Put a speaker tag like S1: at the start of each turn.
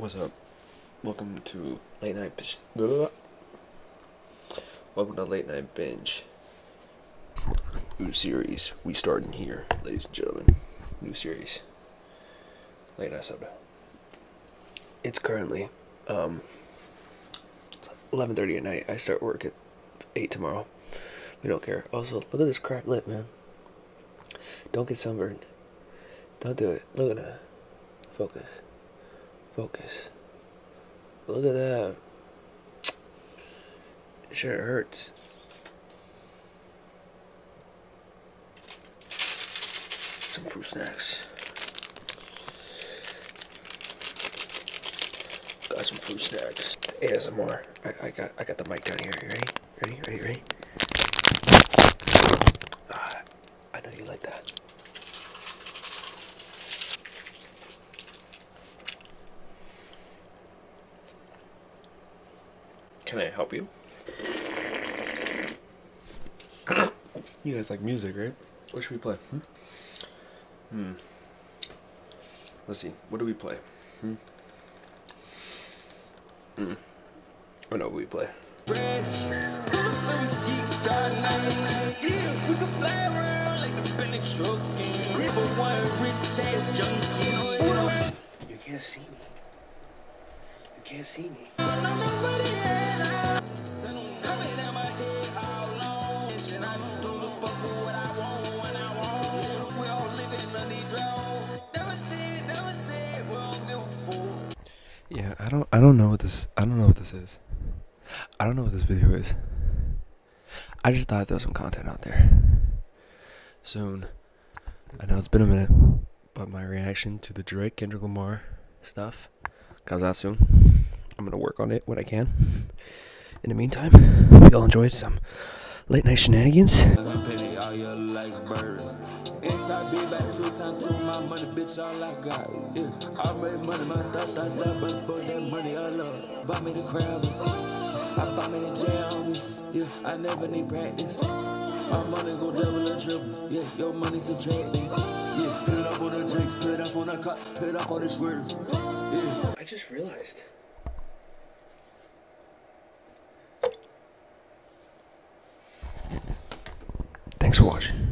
S1: What's up? Welcome to late night. Welcome to late night binge. New series. We starting here, ladies and gentlemen. New series. Late night soda. It's currently um. Eleven thirty at night. I start work at eight tomorrow. We don't care. Also, look at this crap lip, man. Don't get sunburned. Don't do it. Look at that. Focus. Focus. Look at that. Sure, it hurts. Some fruit snacks. Got some fruit snacks. ASMR. I, I got I got the mic down here. You ready? Ready? Ready? Ready? Ah, I know you like that. Can I help you? you guys like music, right? What should we play? Hmm? Hmm. Let's see. What do we play? Hmm. Hmm. I know what we play. You can't see me. You can't see me. Yeah, I don't I don't know what this I don't know what this is. I don't know what this video is. I just thought I'd throw some content out there. Soon. I know it's been a minute, but my reaction to the Drake Kendrick Lamar stuff comes out soon. I'm gonna work on it when I can. In the meantime, hope y'all enjoyed some late night shenanigans.
S2: My money, I never need practice. My money go double and triple. Yeah, your money subtracting. Yeah, put it up on the drinks, put it up on the cut, put it up on the swerves. Yeah.
S1: I just realized. Watching.